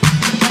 time.